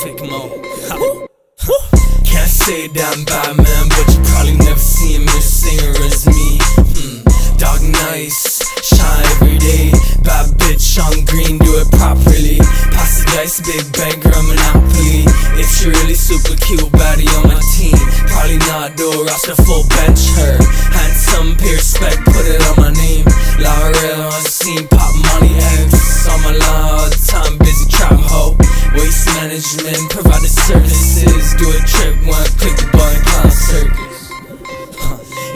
Figmo. Can't say that I'm Batman, but you probably never seen me singer as me. Mm. Dog nice, shine every day. Bad bitch on green, do it properly. Pass the dice, big banker, I'm monopoly. If she really super cute, body on my team. Probably not, though, roster full bench her. Handsome, peer spec, put it on.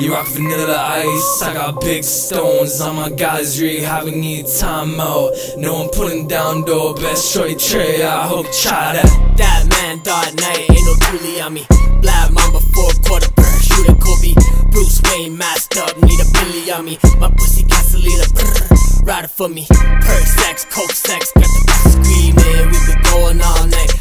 You rock vanilla ice, I got big stones on my guys, really having need time out. No one pulling down door, best shorty tray, I hope try that. That man, dark knight, ain't no truly on me. Black mamba, four quarter per a Kobe. Bruce Wayne masked up, need a billy on me. My pussy gasolina, brr, ride it for me. Per sex, coke sex, got the screaming. We been going all night.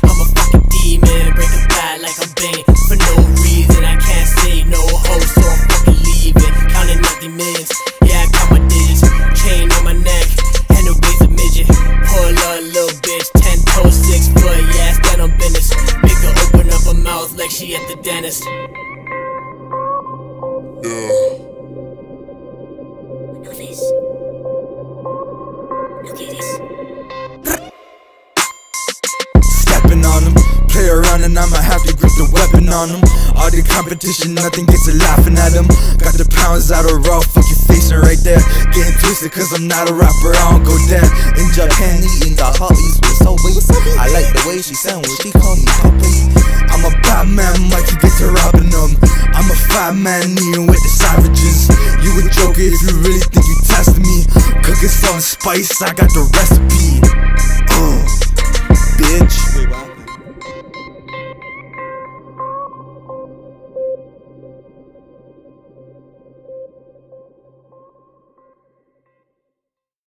She at the dentist. Look at this. Look at this. stepping on them. Play around and I'ma have to grip the weapon on them. All the competition, nothing gets a laughing at them. Got the pounds out of raw, fuck your facing right there. Getting twisted cause I'm not a rapper, I don't go there. In Japan, eating the with Subway. I like the way she sound when she A man eating with the savages. You a joker if you really think you testing me. Cooking and spice, I got the recipe. Uh, bitch.